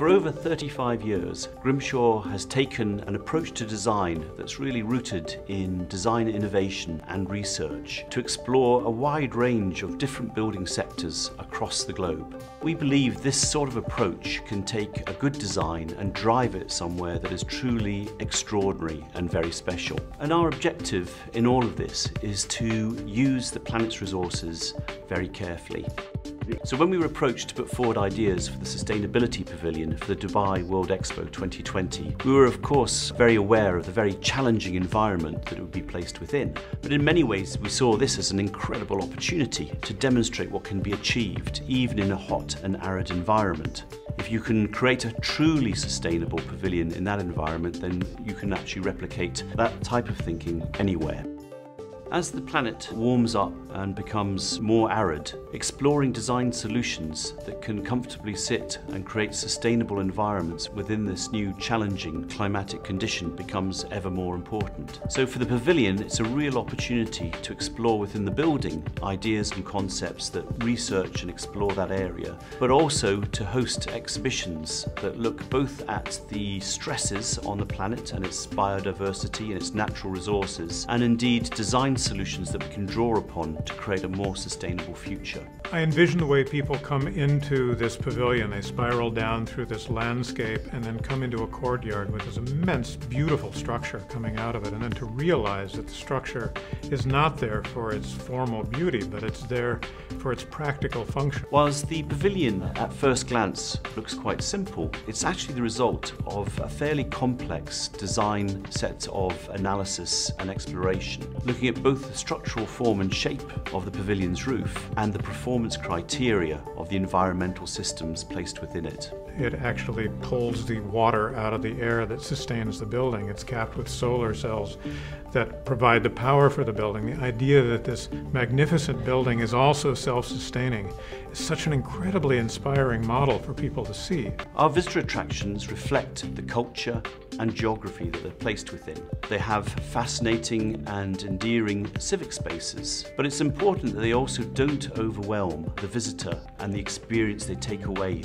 For over 35 years, Grimshaw has taken an approach to design that's really rooted in design innovation and research to explore a wide range of different building sectors across the globe. We believe this sort of approach can take a good design and drive it somewhere that is truly extraordinary and very special. And our objective in all of this is to use the planet's resources very carefully. So when we were approached to put forward ideas for the Sustainability Pavilion for the Dubai World Expo 2020, we were of course very aware of the very challenging environment that it would be placed within. But in many ways we saw this as an incredible opportunity to demonstrate what can be achieved even in a hot and arid environment. If you can create a truly sustainable pavilion in that environment, then you can actually replicate that type of thinking anywhere. As the planet warms up and becomes more arid, exploring design solutions that can comfortably sit and create sustainable environments within this new challenging climatic condition becomes ever more important. So for the pavilion, it's a real opportunity to explore within the building ideas and concepts that research and explore that area, but also to host exhibitions that look both at the stresses on the planet and its biodiversity and its natural resources, and indeed design solutions that we can draw upon to create a more sustainable future. I envision the way people come into this pavilion. They spiral down through this landscape and then come into a courtyard with this immense, beautiful structure coming out of it. And then to realize that the structure is not there for its formal beauty, but it's there for its practical function. Whilst the pavilion at first glance looks quite simple, it's actually the result of a fairly complex design set of analysis and exploration, looking at both the structural form and shape of the pavilion's roof and the performance criteria of the environmental systems placed within it. It actually pulls the water out of the air that sustains the building. It's capped with solar cells that provide the power for the building. The idea that this magnificent building is also self-sustaining is such an incredibly inspiring model for people to see. Our visitor attractions reflect the culture and geography that they're placed within. They have fascinating and endearing civic spaces, but it's important that they also don't overwhelm the visitor and the experience they take away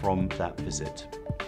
from that visit.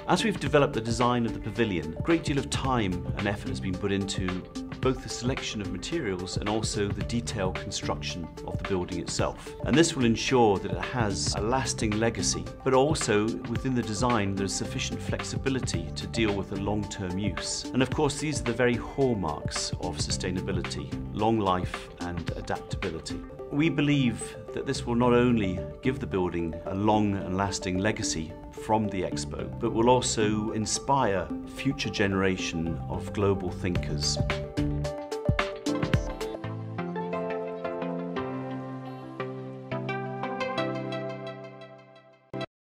As we've developed the design of the pavilion, a great deal of time and effort has been put into both the selection of materials and also the detailed construction of the building itself. And this will ensure that it has a lasting legacy, but also within the design there's sufficient flexibility to deal with a long-term use. And of course these are the very hallmarks of sustainability, long life and adaptability. We believe that this will not only give the building a long and lasting legacy from the Expo, but will also inspire future generation of global thinkers.